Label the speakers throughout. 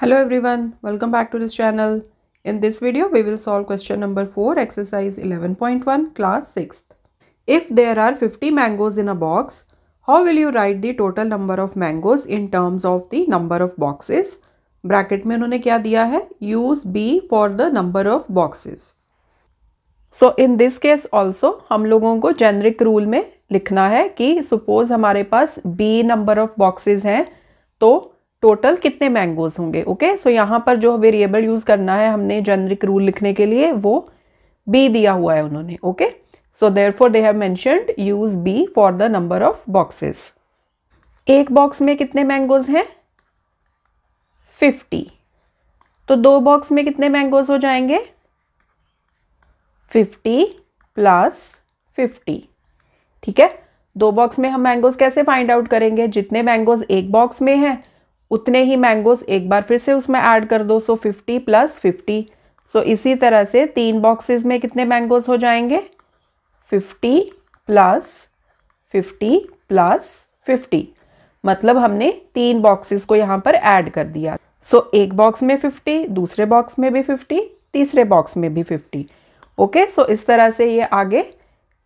Speaker 1: Hello everyone, welcome back to this channel. In this video, we will solve question number 4, exercise 11.1, class 6th. If there are 50 mangoes in a box, how will you write the total number of mangoes in terms of the number of boxes? Bracket में उन्होंने क्या दिया है use B for the number of boxes so in this case also हम लोगों को generic rule में लिखना है कि सपोज़ हमारे पास बी नंबर ऑफ़ बॉक्सेस हैं तो टोटल कितने मैंगोज होंगे? ओके सो यहाँ पर जो वेरिएबल यूज़ करना है हमने जेनरिक रूल लिखने के लिए, वो बी दिया हुआ है उन्होंने okay so therefore they have mentioned use B for the number of boxes एक बॉक्स में कितने मैंगोज हैं? फिफ्टी तो दो बॉक्स में कितने मैंगोज हो जाएँगे? फिफ्टी प्लस फिफ्टी ठीक है? दो बॉक्स में हम मैंगोज कैसे फाइंड आउट करेंगे? जितने मैंगोज एक बॉक्स में हैं उतने ही मैंगोज एक बार फिर से उसमें ऐड कर दो so fifty plus fifty so इसी तरह से तीन बॉक्सेस में कितने मैंगोज हो जाएँगे? Fifty plus fifty plus fifty मतलब हमने तीन बॉक्सेस को यहाँ पर ऐड कर दिया। सो so, एक बॉक्स में फिफ्टी दूसरे बॉक्स में भी फिफ्टी तीसरे बॉक्स में भी फिफ्टी ओके सो इस तरह से ये आगे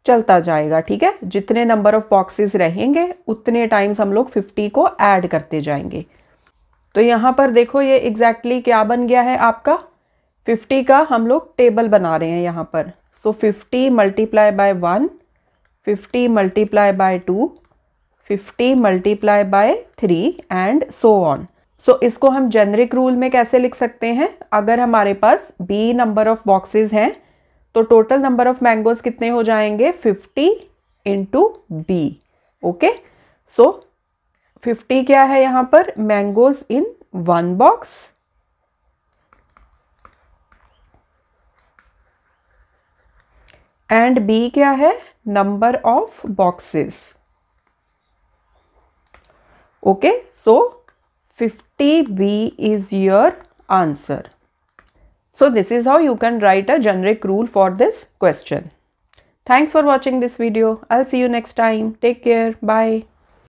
Speaker 1: चलता जाएगा ठीक है? जितने नंबर ऑफ़ बॉक्सेस रहेंगे उतने टाइम्स हम लोग फिफ्टी को ऐड करते जाएँगे। तो यहाँ पर देखो ये एग्जैक्टली exactly क्या बन गया है आपका? 50 का हम लोग टेबल बना रहे हैं यहाँ पर। So fifty multiply by one fifty multiply by two fifty multiply by three and so on so इसको हम जेनरिक रूल में कैसे लिख सकते हैं? अगर हमारे पास बी नंबर ऑफ़ बॉक्सेस हैं तो टोटल नंबर ऑफ़ मैंगोज कितने हो जाएँगे? Fifty into B okay so 50 क्या है यहाँ पर? Mangoes in one box and B क्या है? Number of boxes okay so 50 B is your answer so this is how you can write a generic rule for this question thanks for watching this video I see you next time take care bye